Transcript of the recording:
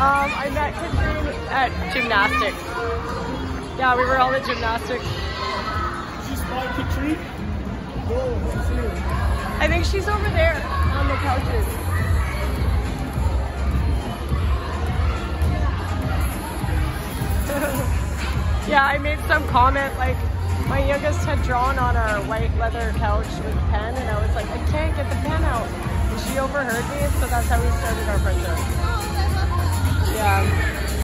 Um, I met Katrine at gymnastics. Yeah, we were all at gymnastics. She's by Katrine? Whoa, I. I think she's over there on the couches. yeah, I made some comment like my youngest had drawn on our white leather couch with pen, and I was like, I can't get the pen out. And she overheard me, so that's how we started our friendship.